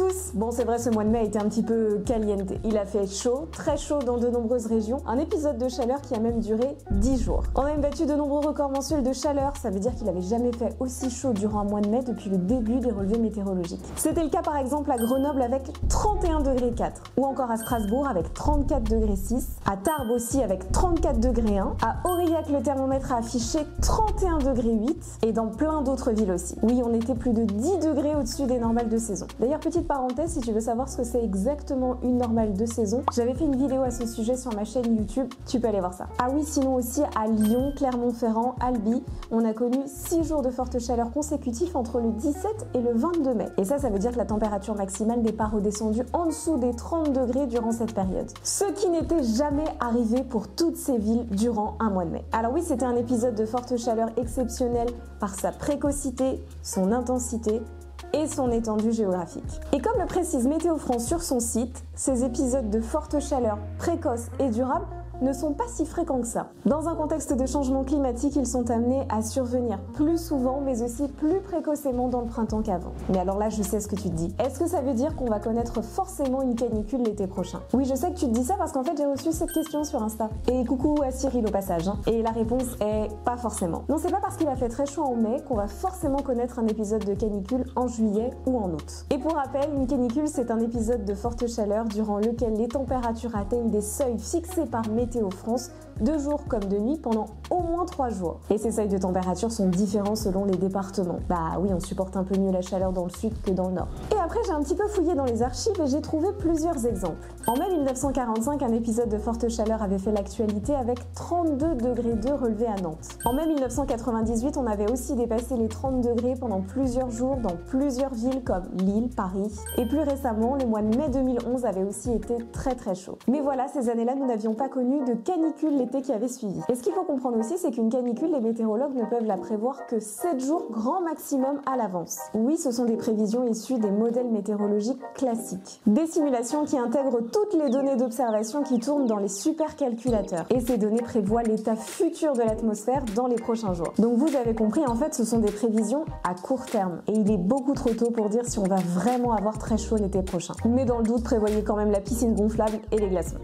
muito Bon, c'est vrai, ce mois de mai a été un petit peu caliente. Il a fait chaud, très chaud dans de nombreuses régions. Un épisode de chaleur qui a même duré 10 jours. On a même battu de nombreux records mensuels de chaleur. Ça veut dire qu'il avait jamais fait aussi chaud durant un mois de mai depuis le début des relevés météorologiques. C'était le cas par exemple à Grenoble avec 31 degrés 4, ou encore à Strasbourg avec 34 degrés 6, à Tarbes aussi avec 34 degrés 1, à Aurillac le thermomètre a affiché 31 degrés 8, et dans plein d'autres villes aussi. Oui, on était plus de 10 degrés au-dessus des normales de saison. D'ailleurs, petite parenthèse, si tu veux savoir ce que c'est exactement une normale de saison, j'avais fait une vidéo à ce sujet sur ma chaîne YouTube, tu peux aller voir ça. Ah oui, sinon aussi à Lyon, Clermont-Ferrand, Albi, on a connu 6 jours de forte chaleur consécutifs entre le 17 et le 22 mai. Et ça, ça veut dire que la température maximale n'est pas redescendue en dessous des 30 degrés durant cette période. Ce qui n'était jamais arrivé pour toutes ces villes durant un mois de mai. Alors oui, c'était un épisode de forte chaleur exceptionnel par sa précocité, son intensité et son étendue géographique. Et comme le précise Météo France sur son site, ces épisodes de forte chaleur précoce et durable ne sont pas si fréquents que ça. Dans un contexte de changement climatique, ils sont amenés à survenir plus souvent, mais aussi plus précocement dans le printemps qu'avant. Mais alors là, je sais ce que tu te dis. Est-ce que ça veut dire qu'on va connaître forcément une canicule l'été prochain? Oui, je sais que tu te dis ça parce qu'en fait, j'ai reçu cette question sur Insta. Et coucou à Cyril au passage. Hein. Et la réponse est pas forcément. Non, c'est pas parce qu'il a fait très chaud en mai qu'on va forcément connaître un épisode de canicule en juillet ou en août. Et pour rappel, une canicule, c'est un épisode de forte chaleur durant lequel les températures atteignent des seuils fixés par météo Météo France de jour comme de nuit pendant au moins 3 jours. Et ces seuils de température sont différents selon les départements. Bah oui, on supporte un peu mieux la chaleur dans le sud que dans le nord. Et après, j'ai un petit peu fouillé dans les archives et j'ai trouvé plusieurs exemples. En mai 1945, un épisode de forte chaleur avait fait l'actualité avec 32 degrés 2 relevés à Nantes. En mai 1998, on avait aussi dépassé les 30 degrés pendant plusieurs jours dans plusieurs villes comme Lille, Paris. Et plus récemment, le mois de mai 2011 avait aussi été très très chaud. Mais voilà, ces années-là, nous n'avions pas connu de canicule l'été qui avait suivi. Et ce qu'il faut comprendre aussi, c'est qu'une canicule, les météorologues ne peuvent la prévoir que 7 jours grand maximum à l'avance. Oui, ce sont des prévisions issues des modèles météorologiques classiques. Des simulations qui intègrent toutes les données d'observation qui tournent dans les supercalculateurs. Et ces données prévoient l'état futur de l'atmosphère dans les prochains jours. Donc vous avez compris, en fait, ce sont des prévisions à court terme. Et il est beaucoup trop tôt pour dire si on va vraiment avoir très chaud l'été prochain. Mais dans le doute, prévoyez quand même la piscine gonflable et les glaçons.